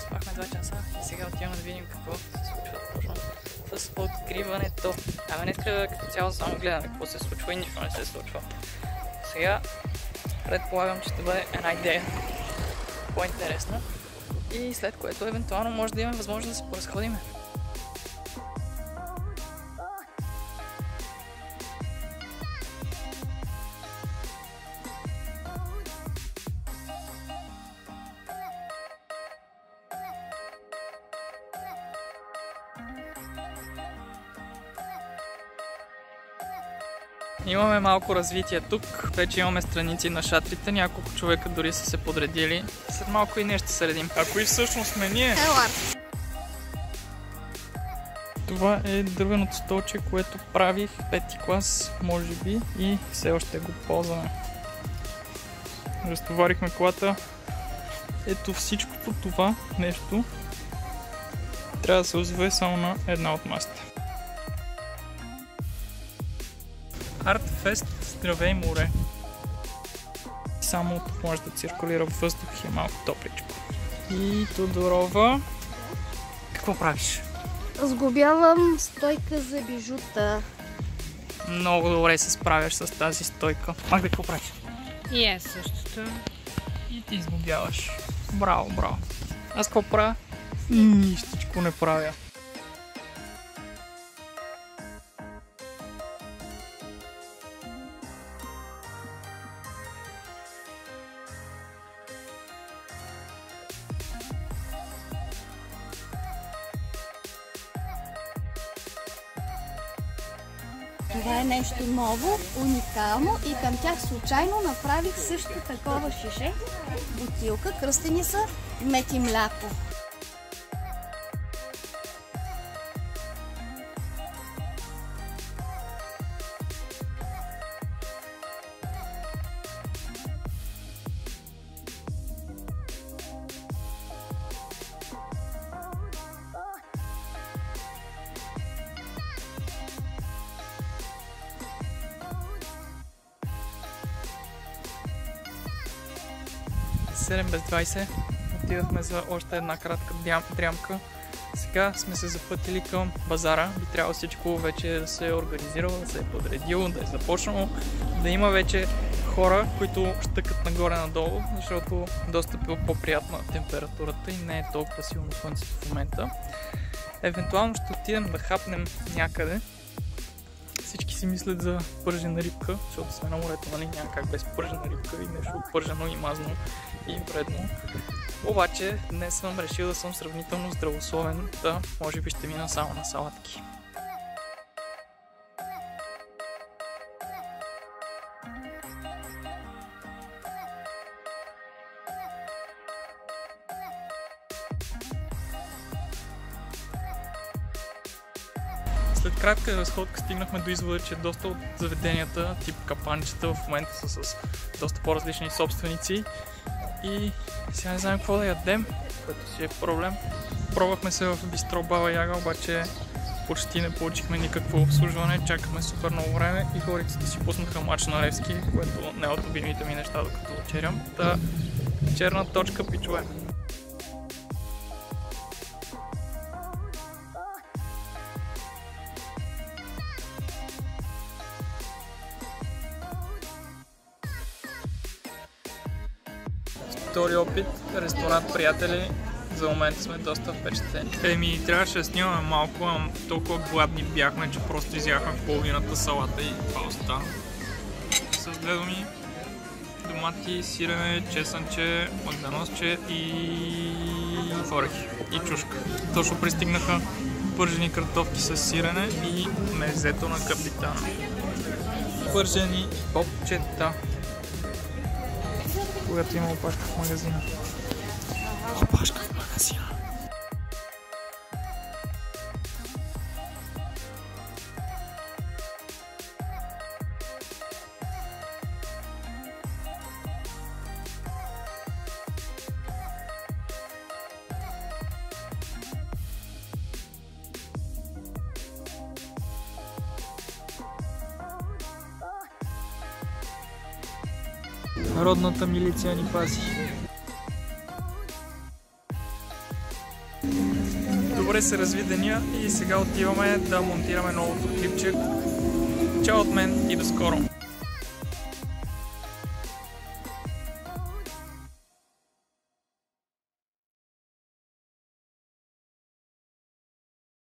Спахме 2 часа и сега отиваме да видим какво се случва точно с откриването. Ами днес като цяло само гледаме какво се случва и нищо не се случва. Сега предполагам, че ще бъде една идея по-интересна и след което евентуално може да имаме възможност да се поразходиме. Имаме малко развитие тук. Вече имаме страници на шатрите. Няколко човека дори са се подредили. След малко и ние ще се редим. А кои всъщност сме ние? Ела! Това е дървеното столче, което правих пети клас, може би, и все още го ползваме. Разтоварихме колата. Ето всичкото това нещо трябва да се озве само на една от масите. Артфест Здравей море. Само тук може да циркулира въздух и е малко топличко. И Тодорова... Какво правиш? Сгубявам стойка за бижута. Много добре се справяш с тази стойка. Магда, какво правиш? И е същото. И ти изгубяваш. Браво, браво. Аз какво правя? Нищичко не правя. Това е нещо ново, уникално и към тях случайно направих също такова шише, бутилка, кръстени са мед и мляко. Седем без 20. Отидахме за още една кратка дрям- дрямка. Сега сме се запътили към базара. Би трябвало всичко вече да се е организирало, да се е подредило, да е започнало, да има вече хора, които щъкат нагоре-надолу, защото доста по-приятна температурата и не е толкова силно слънцето в момента. Евентуално ще отидем да хапнем някъде. Си мислят за пържена рибка, защото сме на морето, нали? Няма как без пържена рибка и нещо пържено и мазно и вредно. Обаче днес съм решил да съм сравнително здравословен, да може би ще мина само на салатки. След кратка разходка стигнахме до извода, че доста от заведенията, тип капанчета, в момента са с доста по-различни собственици. И сега не знаем какво да ядем, което си е проблем. Пробвахме се в бистро Баба Яга, обаче почти не получихме никакво обслужване, чакахме супер много време и хорицата си пуснаха мач на Левски, което не е от любимите ми неща, докато вечерям. Та черна точка, пичове. Втори опит, ресторант приятели, за момента сме доста впечатлени. Еми, трябваше да снимаме малко, ама толкова гладни бяхме, че просто изяхме половината салата и това остана. С две думи, домати, сирене, чесънче, магданосче и орехи и чушка. Точно пристигнаха пържени картофки с сирене и мезето на капитана. Пържени попчета. Когато има опашка в магазина. Опашка в магазина. Родната милиция ни пази. Добре се разви деня и сега отиваме да монтираме новото клипче. Чао от мен и до скоро!